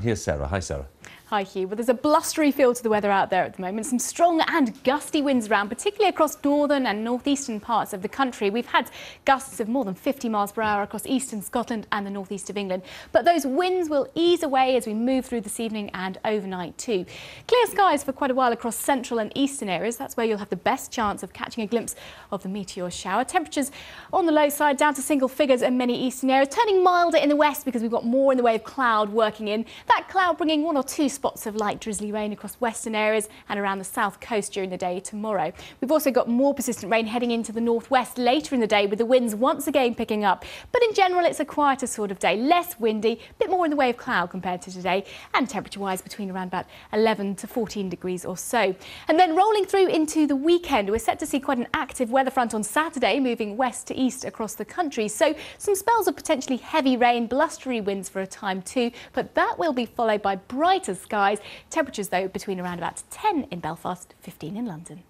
Here's Sarah. Hi, Sarah. Hi Hugh. Well, there's a blustery feel to the weather out there at the moment. Some strong and gusty winds around, particularly across northern and northeastern parts of the country. We've had gusts of more than 50 miles per hour across eastern Scotland and the northeast of England. But those winds will ease away as we move through this evening and overnight too. Clear skies for quite a while across central and eastern areas. That's where you'll have the best chance of catching a glimpse of the meteor shower. Temperatures on the low side down to single figures in many eastern areas, turning milder in the west because we've got more in the way of cloud working in. That cloud bringing one or two spots of light drizzly rain across western areas and around the south coast during the day tomorrow. We've also got more persistent rain heading into the northwest later in the day with the winds once again picking up. But in general, it's a quieter sort of day, less windy, a bit more in the way of cloud compared to today, and temperature-wise between around about 11 to 14 degrees or so. And then rolling through into the weekend, we're set to see quite an active weather front on Saturday, moving west to east across the country. So some spells of potentially heavy rain, blustery winds for a time too, but that will be followed by brighter skies Temperatures, though, between around about 10 in Belfast, 15 in London.